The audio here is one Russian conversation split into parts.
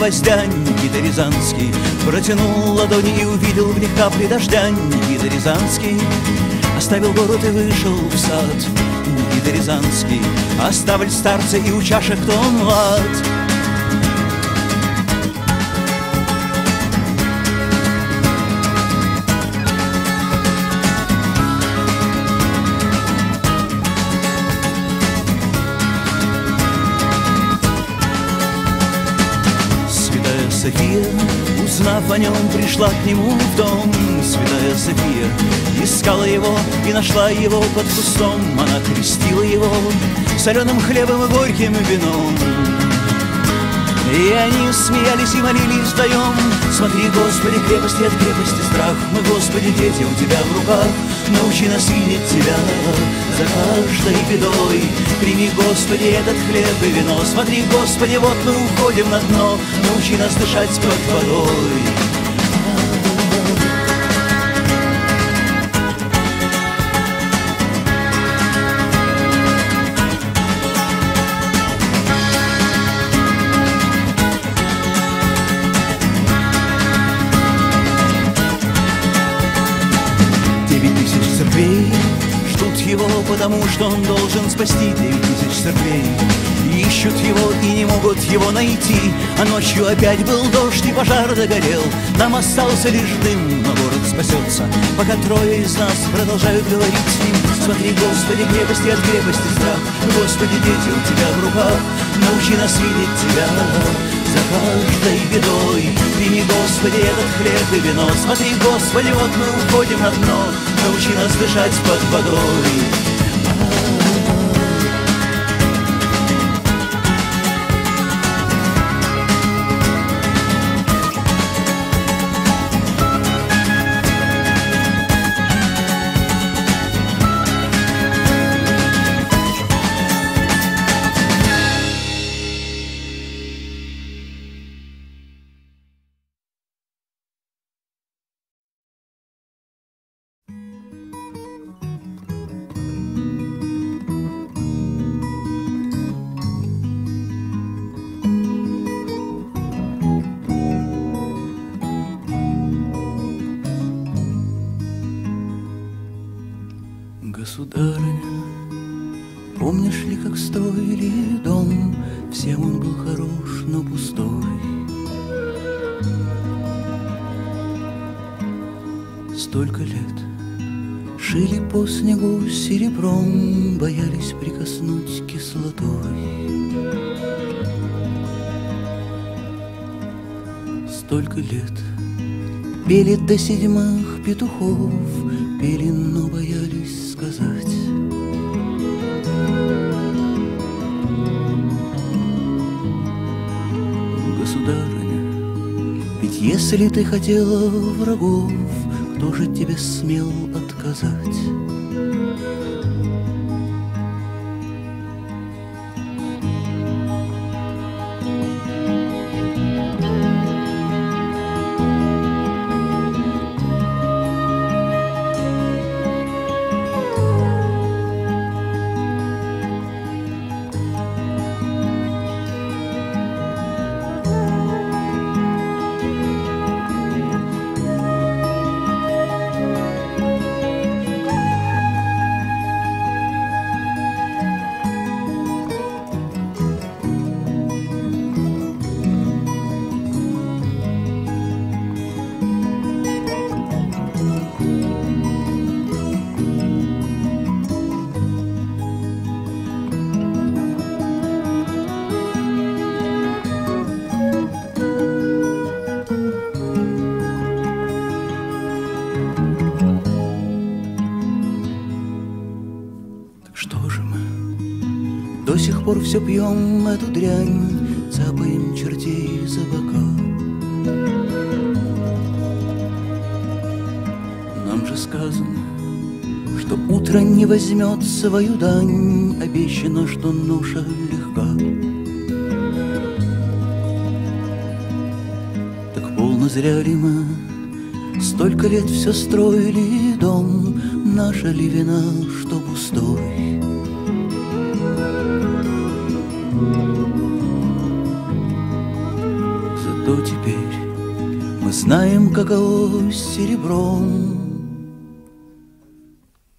гвоздя Никита Рязанский Протянул ладони и увидел в них капли дождя Никита Рязанский Оставил город и вышел в сад Никита Рязанский Оставль старца и у чашек тон лад София, узнав о нем, пришла к нему в дом. Святая София искала его и нашла его под кустом. Она крестила его соленым хлебом и горьким вином. И они смеялись и молились вдвоем Смотри, Господи, крепости от крепости страх Мы, Господи, дети у Тебя в руках Научи нас видеть Тебя за каждой бедой. Прими, Господи, этот хлеб и вино. Смотри, Господи, вот мы уходим на дно. Научи нас дышать под водой потому что он должен спасти девять тысяч церквей. Ищут его и не могут его найти, а ночью опять был дождь и пожар догорел. Нам остался лишь дым, но город спасется, пока трое из нас продолжают говорить с ним. Смотри, Господи, крепости от крепости страх, Господи, дети у Тебя в руках, научи нас видеть Тебя за каждой бедой. Прими, Господи, этот хлеб и вино. Смотри, Господи, вот мы уходим на дно. Научи нас дышать под водой. Лет пели до седьмых петухов, Пели, но боялись сказать. Государыня, ведь если ты хотела врагов, Кто же тебе смел отказать? Пор все пьем эту дрянь, Цапаем чертей за бока? Нам же сказано, что утро не возьмет свою дань, Обещано, что ноша легка. Так полно зря ли мы Столько лет все строили дом, Наша ли вина, что пустой? Знаем, каково серебром.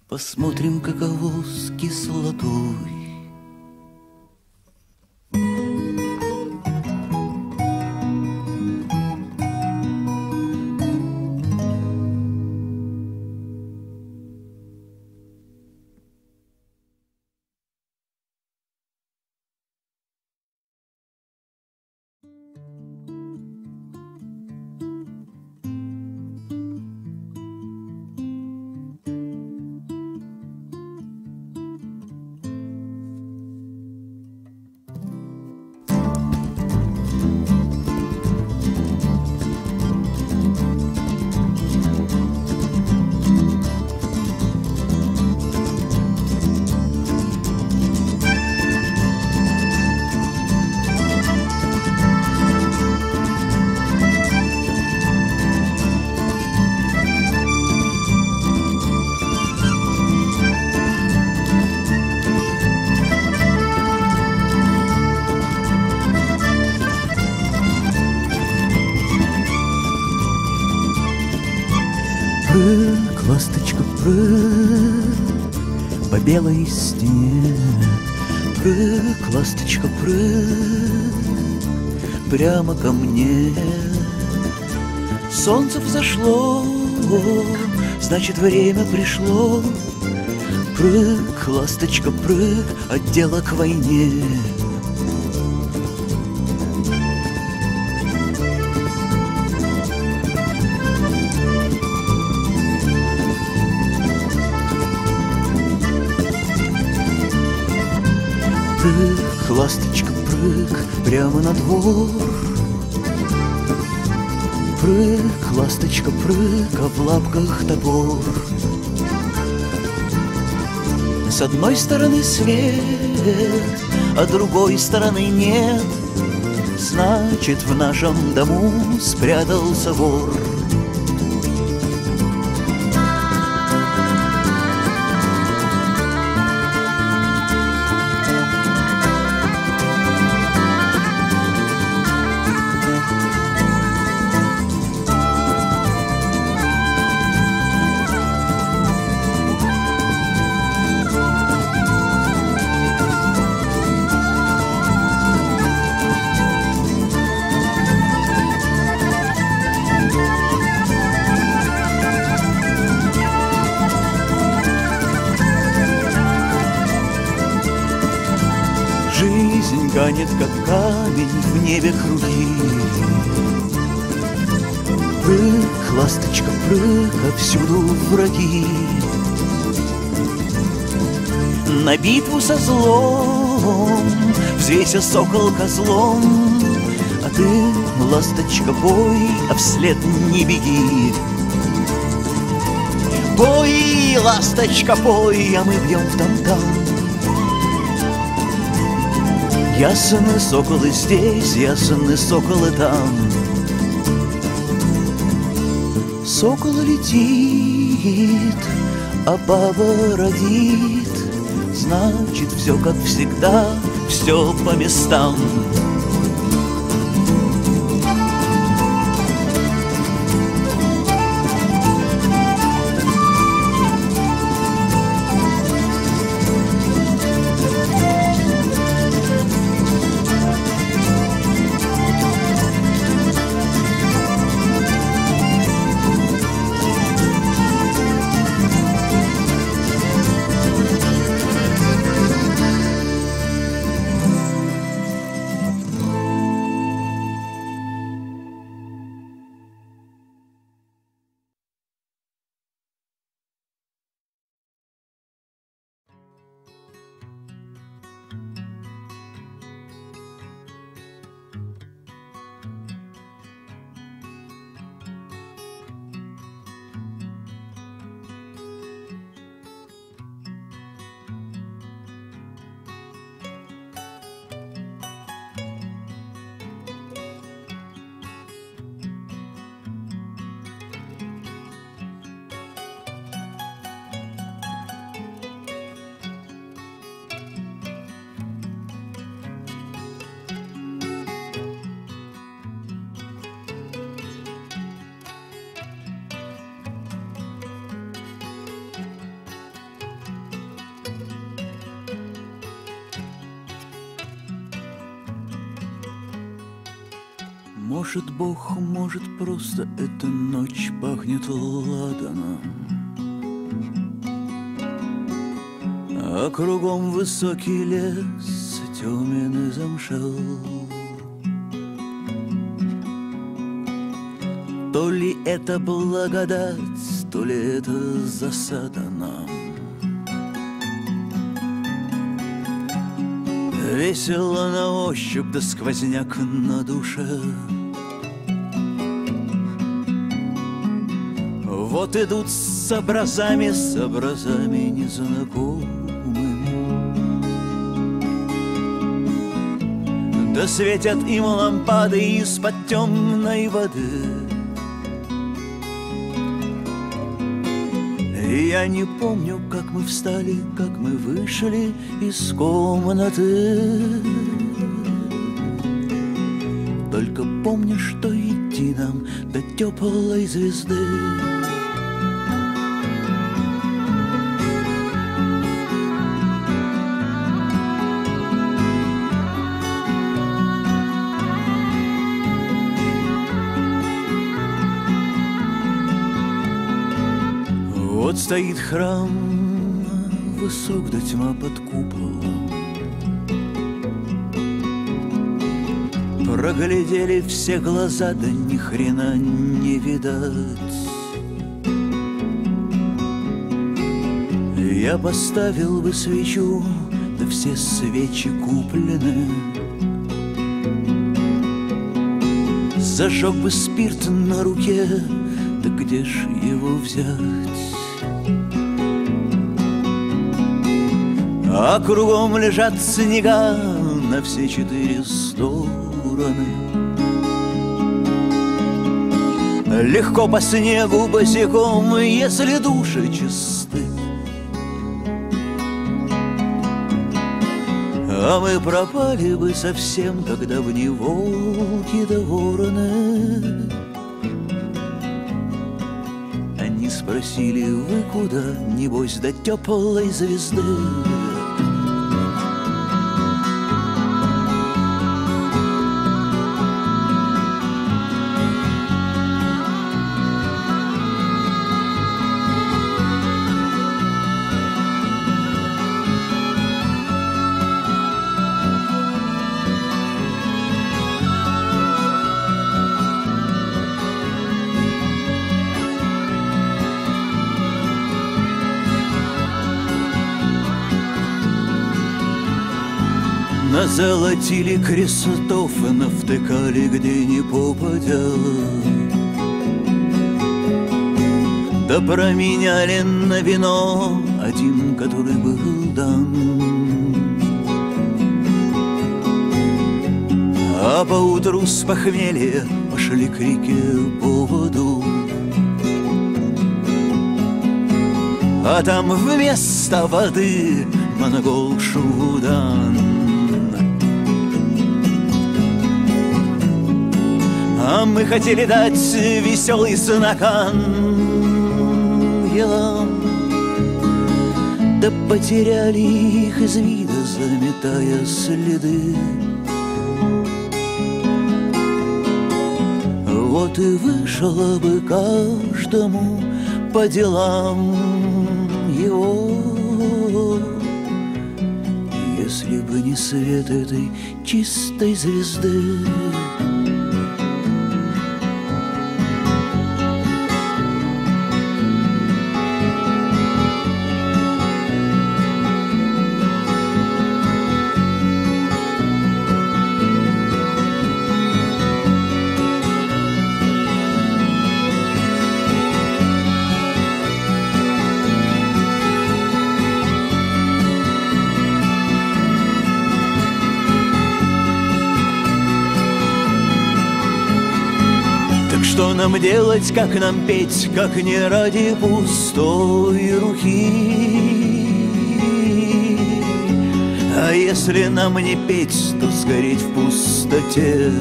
Посмотрим, каково с кислотой. Прыг, ласточка, прыг Прямо ко мне. Солнце взошло Значит, время пришло. Прыг, ласточка, прыг От к войне двор. Прыг, ласточка, прыг, а в лапках топор. С одной стороны свет, а другой стороны нет. Значит, в нашем дому спрятался вор небе круги Прыг, ласточка, прыг, а всюду враги. На битву со злом Взвейся сокол козлом. А ты, ласточка, бой, а вслед не беги. Бой, ласточка, бой, а мы бьем в там-там Ясны соколы здесь, ясны соколы там. Сокол летит, а баба родит, Значит, все как всегда, все по местам. Может, Бог, может, просто эта ночь пахнет ладаном. А кругом высокий лес темен и замшел. То ли это благодать, то ли это засада нам. Весело на ощупь, да сквозняк на душе Вот идут с образами, с образами незнакомыми. Да светят им лампады из-под темной воды. И я не помню, как мы встали, как мы вышли из комнаты. Только помню, что идти нам до теплой звезды стоит храм, высок до тьма под куполом. Проглядели все глаза, да ни хрена не видать. Я поставил бы свечу, да все свечи куплены. Зажег бы спирт на руке, да где ж его взять? А кругом лежат снега на все четыре стороны. Легко по снегу босиком, если души чисты. А мы пропали бы совсем, когда в не волки да вороны Они спросили, вы куда, небось, до теплой звезды Назолотили крестов и навтыкали где не попадя. Да променяли на вино один, который был дан. А поутру с похмелья пошли к реке по воду. А там вместо воды монгол Шудан А мы хотели дать веселый знак ангелам Да потеряли их из вида, заметая следы. Вот и вышло бы каждому по делам его. Если бы не свет этой чистой звезды нам делать, как нам петь, как не ради пустой руки? А если нам не петь, то сгореть в пустоте.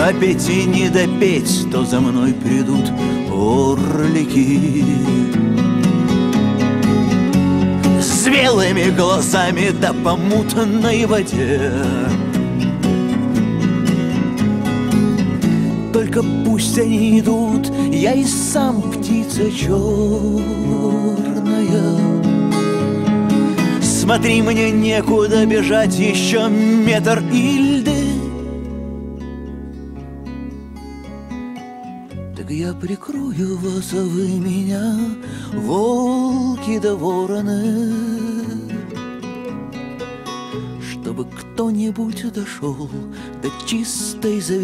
А петь и не допеть, то за мной придут орлики. Зверь! белыми глазами да по мутной воде. Только пусть они идут, я и сам птица черная. Смотри, мне некуда бежать, еще метр и льды. Так я прикрою вас, а вы меня, волки да вороны. Чтобы кто-нибудь дошел до чистой звезды.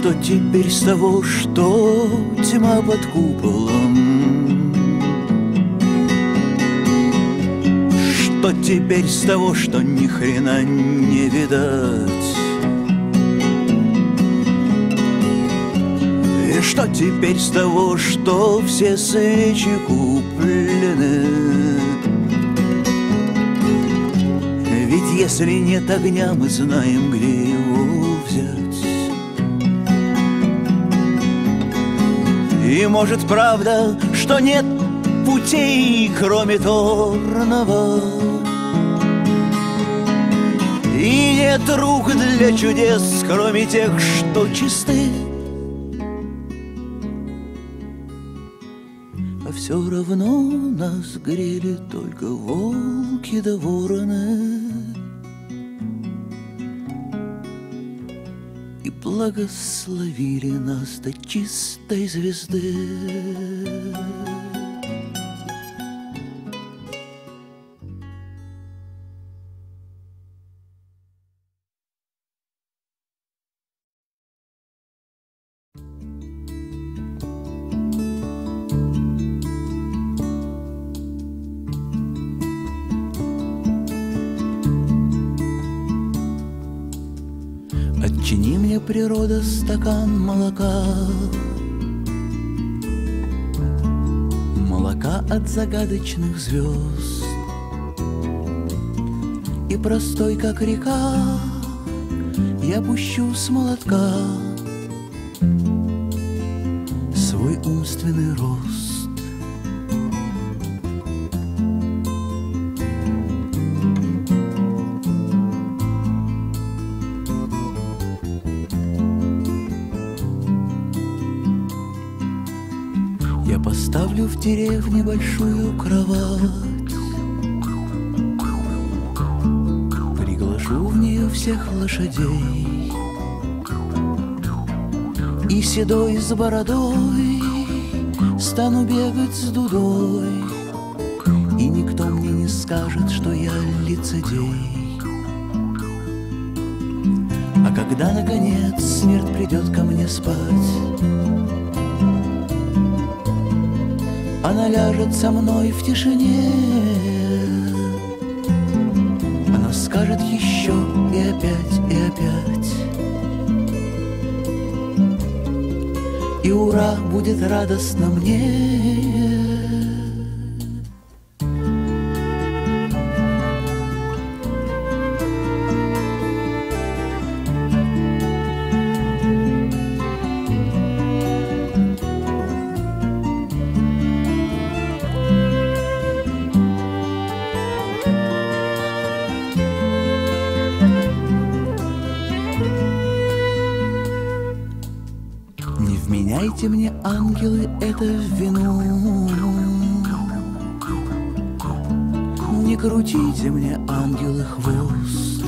Что теперь с того, что тьма под куполом? Что теперь с того, что ни хрена не видать? И что теперь с того, что все свечи куплены? Ведь если нет огня, мы знаем, где И может правда, что нет путей, кроме торного? И нет рук для чудес, кроме тех, что чисты. А все равно нас грели только волки да вороны. И благословили до чистой звезды. Отчини мне, природа, стакан молока. Молока от загадочных звезд. И простой, как река, я пущу с молотка Свой умственный рост в деревне большую кровать. Приглашу в нее всех лошадей. И седой с бородой Стану бегать с дудой. И никто мне не скажет, что я лицедей. А когда, наконец, смерть придет ко мне спать Она ляжет со мной в тишине. Она скажет еще и опять, и опять. И ура будет радостно мне Крутите мне, ангелы, хвост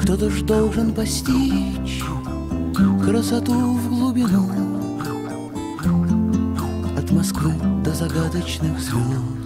Кто-то ж должен постичь красоту в глубину. От Москвы до загадочных звезд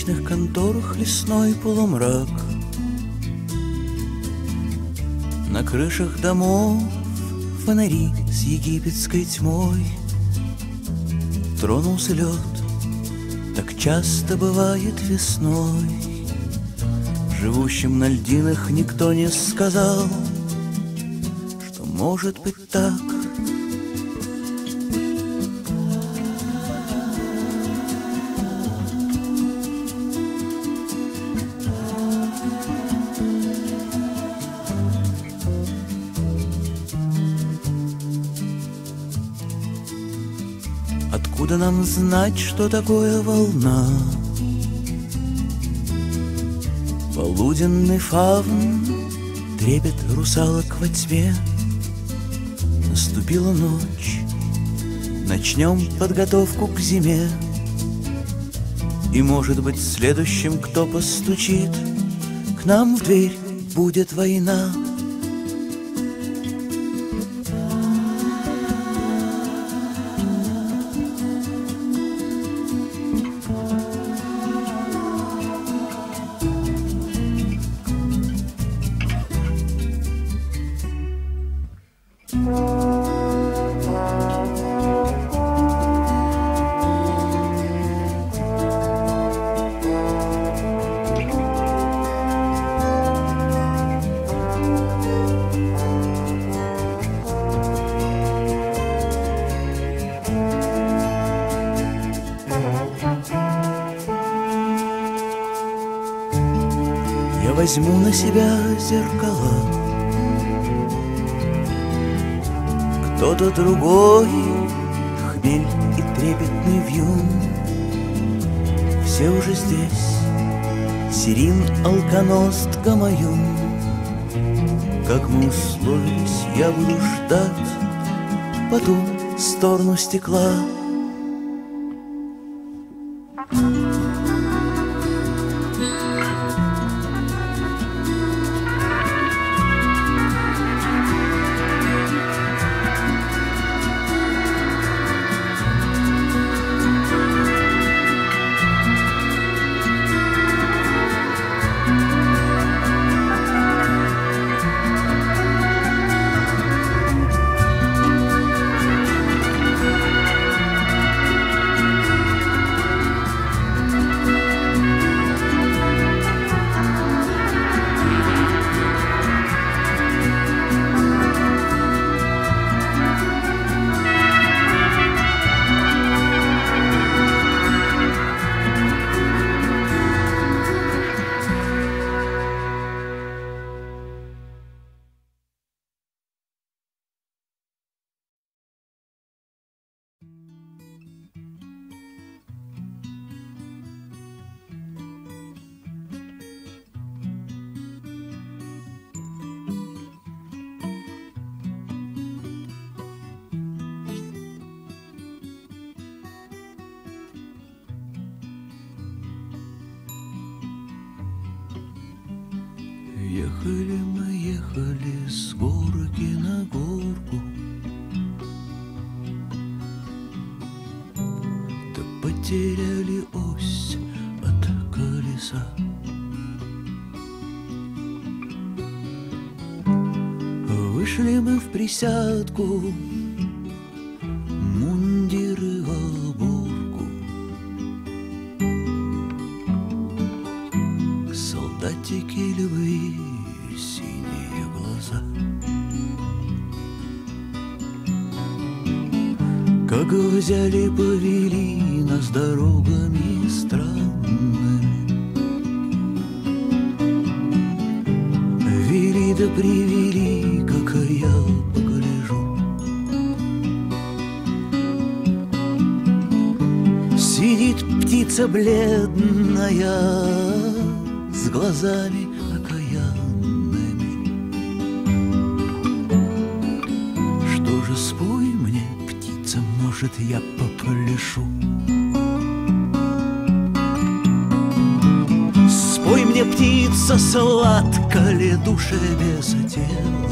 жилищных конторах лесной полумрак. На крышах домов фонари с египетской тьмой. Тронулся лед, так часто бывает весной. Живущим на льдинах никто не сказал Что может быть так знать, что такое волна? Полуденный фавн Трепет русалок во тьме. Наступила ночь Начнем подготовку к зиме. И, может быть, следующим, кто постучит К нам в дверь будет война на себя зеркала. Кто-то другой Хмель и трепетный вьюн. Все уже здесь Сирин, алконост, гамаюн Как мы условились, я буду ждать По ту сторону стекла присядку Мундиры в оборку. Солдатики львы, синие глаза. Как взяли, повели нас дорогами странными. Вели да привели, птица бледная С глазами окаянными. Что же спой мне, птица, может, я попляшу? Спой мне, птица, сладко ли душе без тела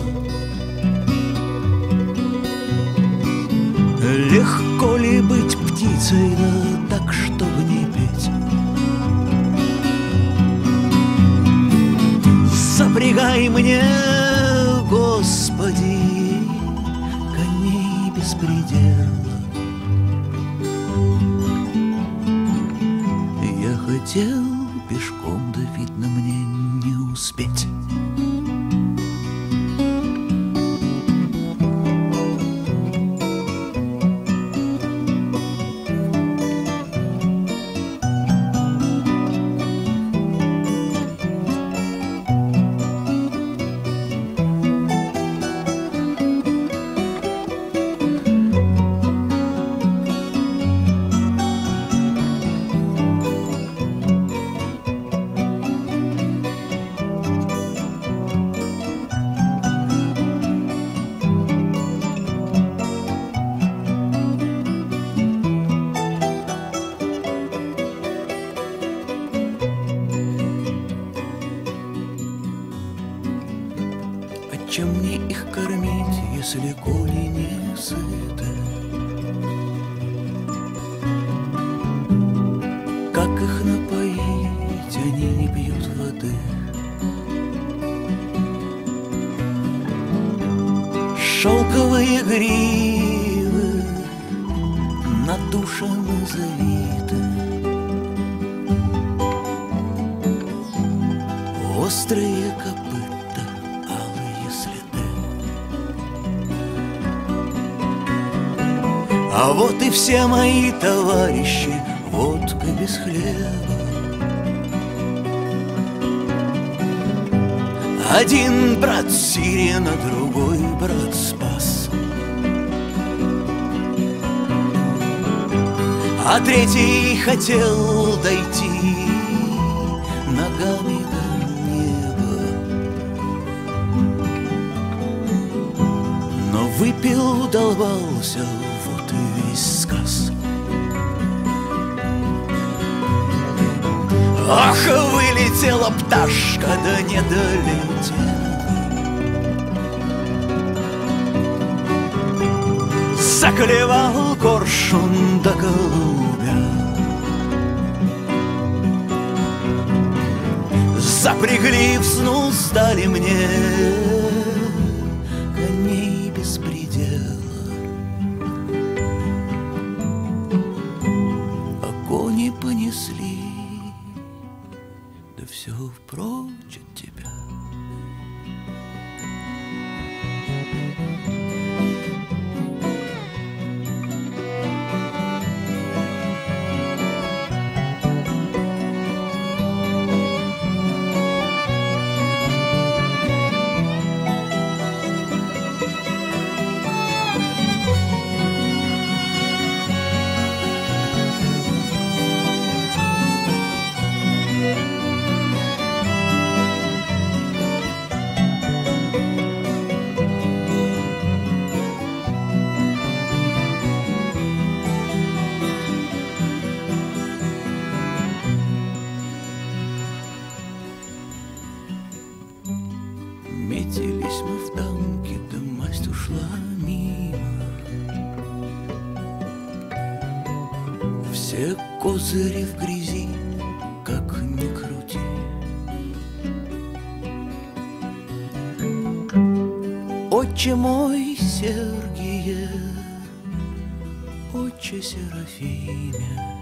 Легко ли быть птицей, да так, чтобы Дай мне, Господи, коней беспредел. Я хотел все мои товарищи, водка без хлеба. Один брат Сирена, другой брат Спас. А третий хотел дойти ногами до неба. Но выпил, долбался, Ах, вылетела пташка, да не долетела. Заклевал коршун до голубя. Запрягли в сну стали мне Отче мой, Сергие, Отче Серафиме,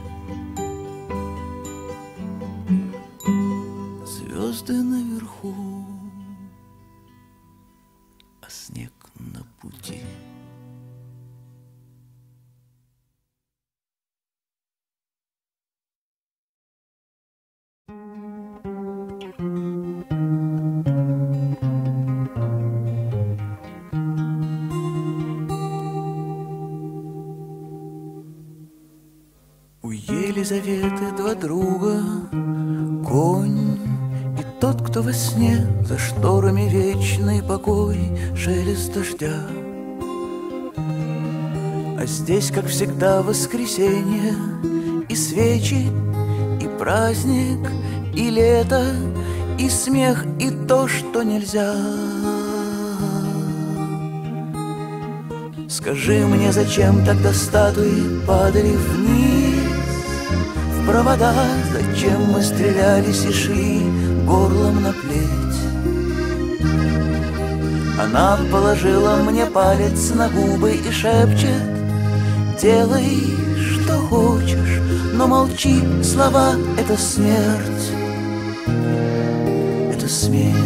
дождя. А здесь, как всегда, воскресенье и свечи, и праздник, и лето, и смех, и то, что нельзя. Скажи мне, зачем тогда статуи падали вниз В провода, зачем мы стрелялись и шли горлом на плеть Она положила мне палец на губы и шепчет Делай, что хочешь, но молчи, слова — это смерть. Это смерть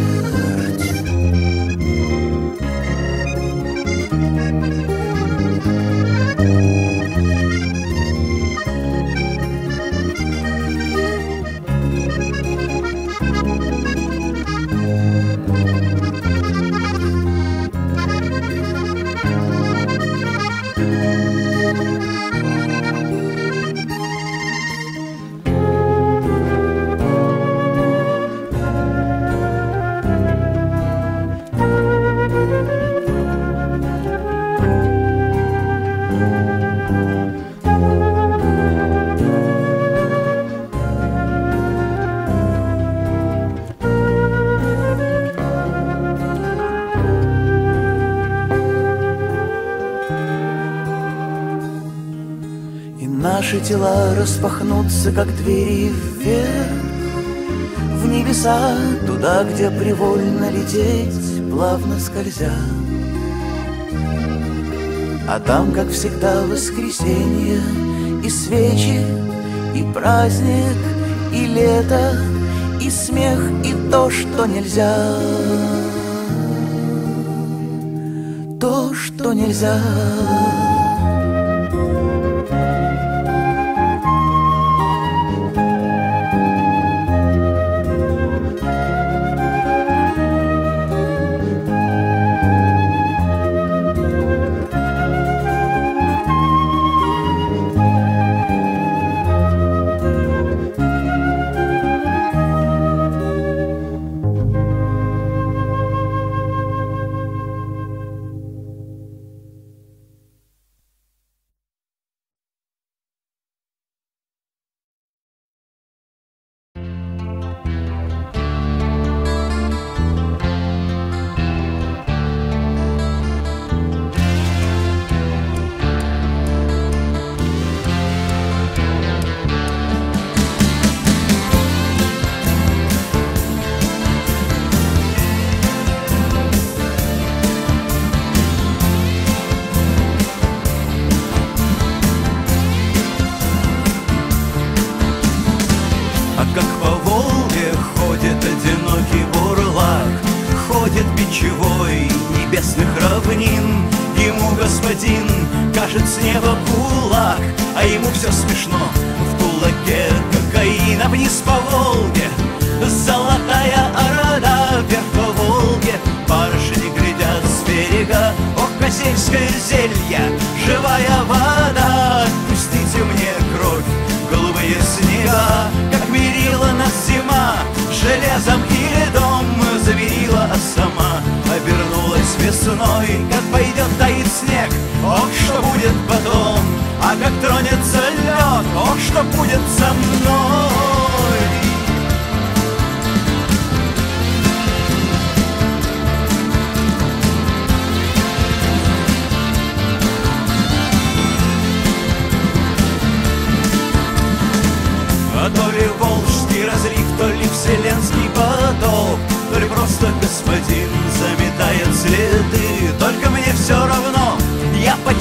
распахнутся, как двери вверх. В небеса, туда, где привольно лететь, плавно скользя. А там, как всегда, воскресенье И свечи, и праздник, и лето И смех, и то, что нельзя. То, что нельзя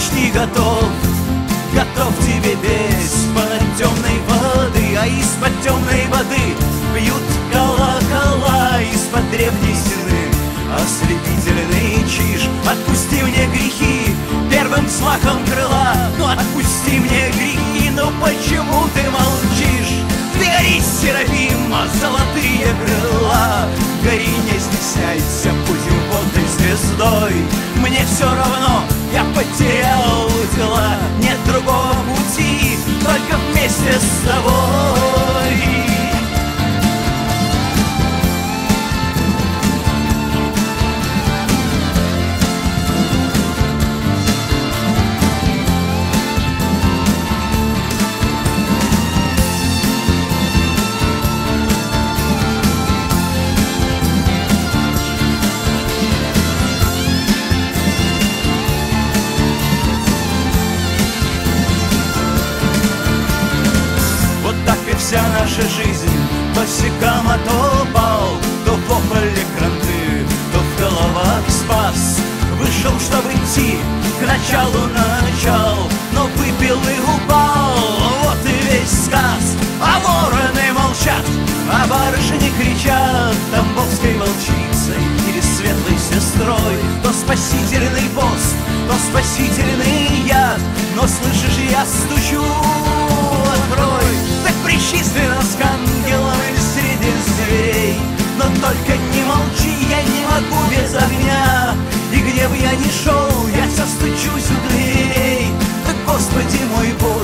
почти готов. Готов тебе петь под темной воды А из-под темной воды бьют колокола Из-под древней стены. Ослепительный чиж Отпусти мне грехи первым взмахом крыла. Ну отпусти мне грехи, ну почему ты молчишь? Ты гори, Серафима, золотые крыла. Гори, не стесняйся, будем водной звездой. Мне все равно, я потерял дела Нет другого пути, только вместе с тобой Вышел, чтобы идти к началу начал Но выпил и упал, вот и весь сказ. А вороны молчат, а барышни кричат. Тамбовской волчицей или светлой сестрой. То спасительный пост, то спасительный яд. Но слышишь, я стучу, открой. Так причисли нас к ангелам среди зверей. Но только не молчи, я не могу без огня где бы я ни шел, я все стучусь у дверей. Так, Господи мой Боже,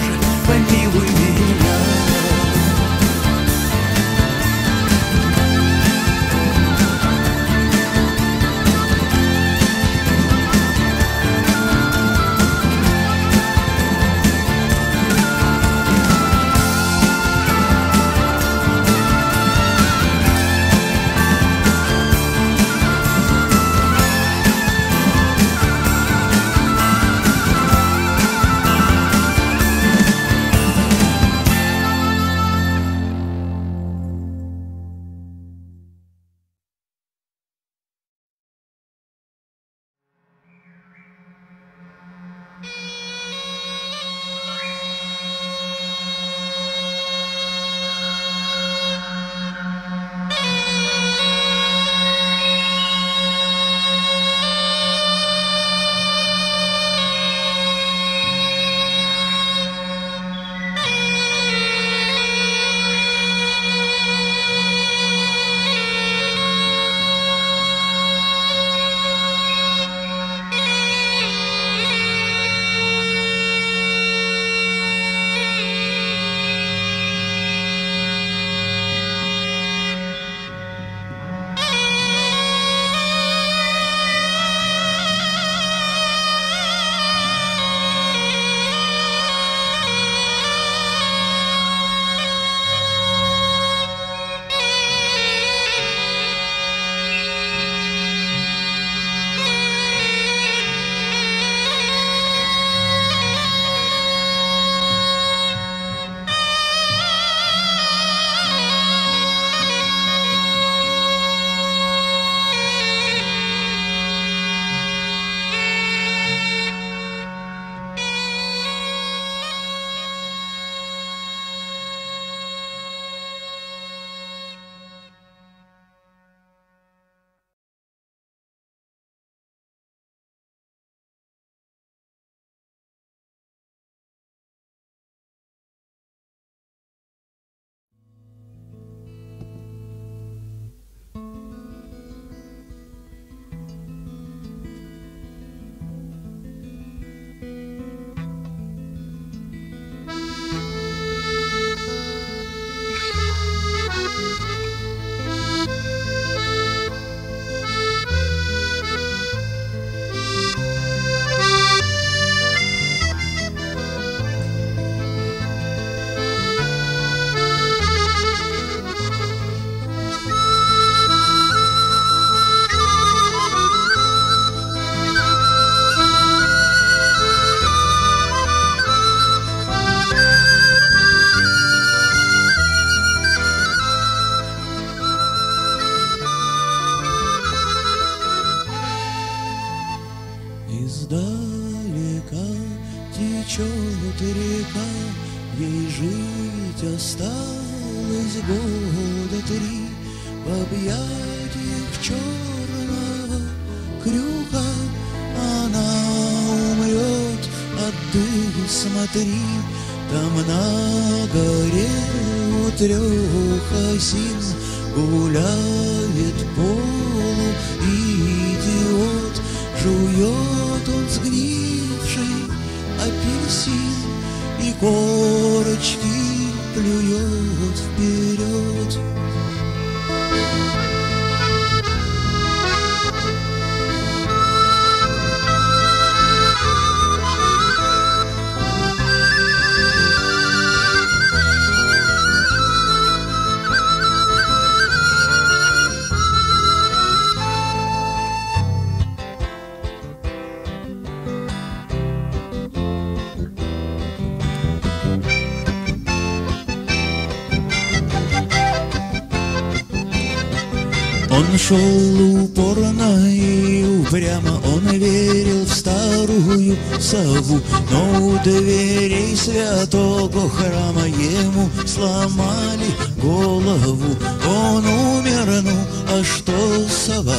Он шел упорно и Упрямо он верил в старую сову, Но у дверей святого храма ему сломали голову. Он умер, ну, а что сова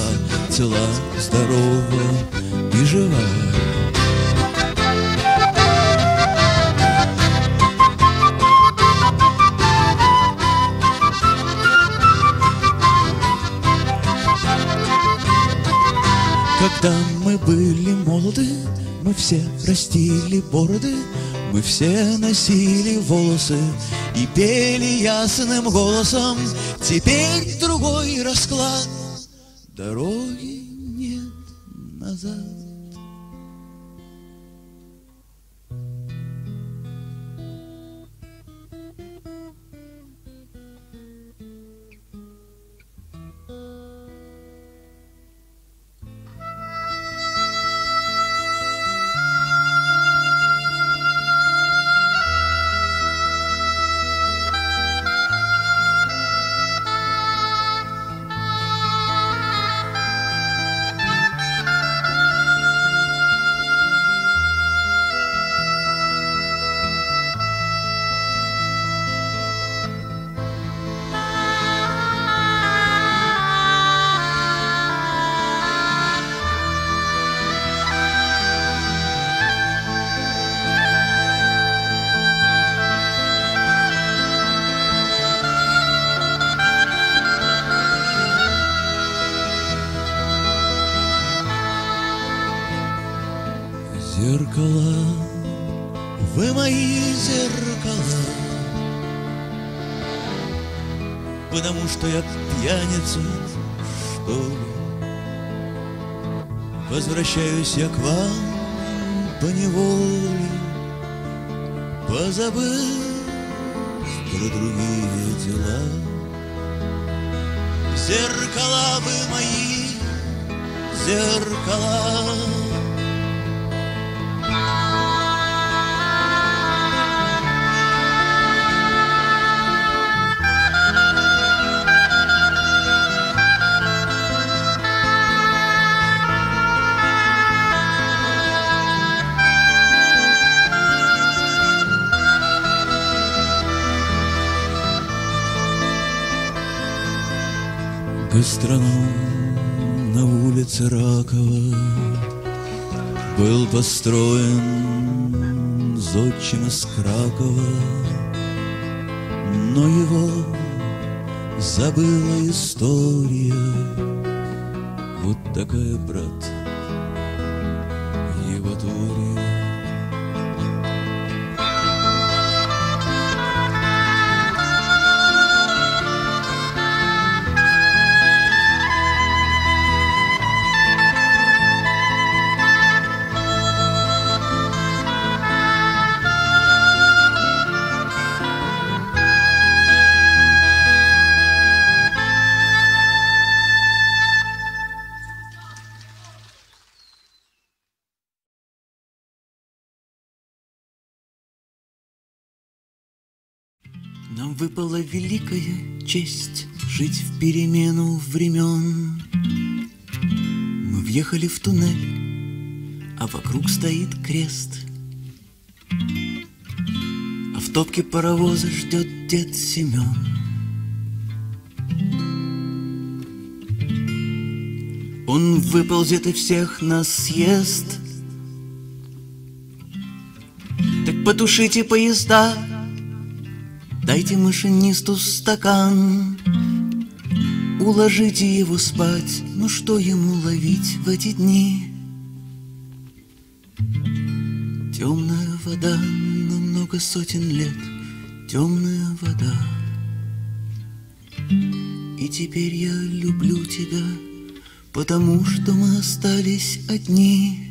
цела, здорова и жива? Когда мы были молоды, мы все растили бороды, мы все носили волосы и пели ясным голосом. Теперь другой расклад, дороги нет назад. Что я пьяница, что ли? Возвращаюсь я к вам по неволе, Позабыв про другие дела. Зеркала вы мои, зеркала, Гастроном на улице Ракова Был построен зодчим из Кракова Но его забыла история. Вот такая, брат, выпала великая честь Жить в перемену времен. Мы въехали в туннель, а вокруг стоит крест. А в топке паровоза ждет дед Семен. Он выползет и всех нас съест. Так потушите поезда, Дайте машинисту стакан, Уложите его спать, ну что ему ловить в эти дни? Темная вода на много сотен лет, темная вода. И теперь я люблю тебя, потому что мы остались одни.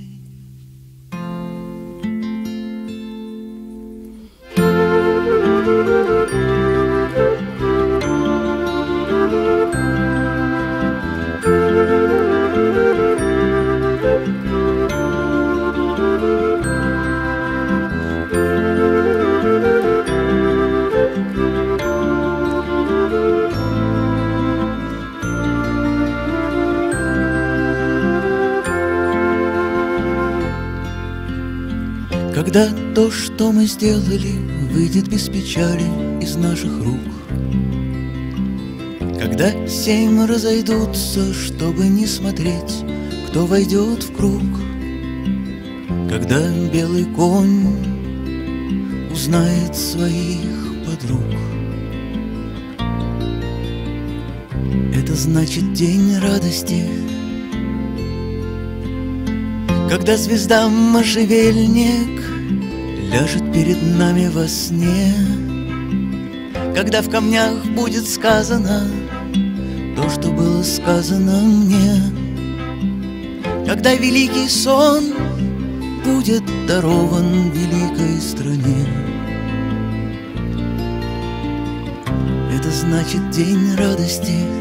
То, что мы сделали, выйдет без печали из наших рук. Когда семь разойдутся, чтобы не смотреть, кто войдет в круг. Когда белый конь узнает своих подруг. Это значит день радости. Когда звезда можжевельник Ляжет перед нами во сне. Когда в камнях будет сказано То, что было сказано мне. Когда великий сон Будет дарован великой стране. Это значит день радости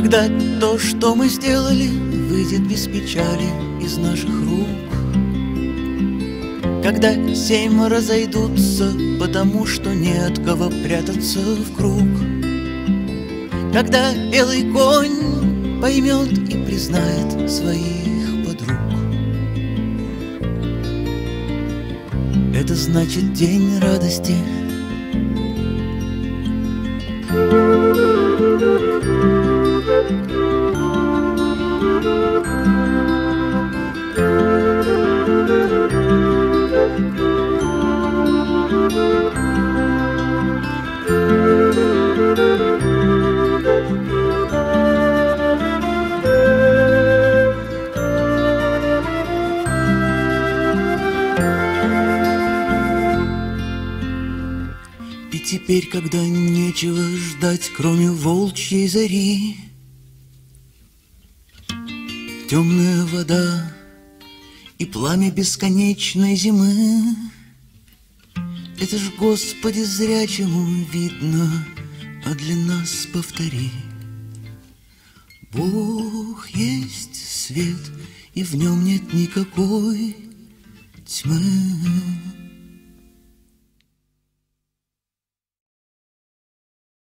Когда то, что мы сделали, выйдет без печали из наших рук. Когда семь разойдутся, потому что не от кого прятаться в круг. Когда белый конь поймет и признает своих подруг. Это значит день радости когда нечего ждать, кроме волчьей зари, Темная вода и пламя бесконечной зимы, Это ж, Господи, зрячему видно, а для нас повтори. Бог есть свет, и в нем нет никакой тьмы.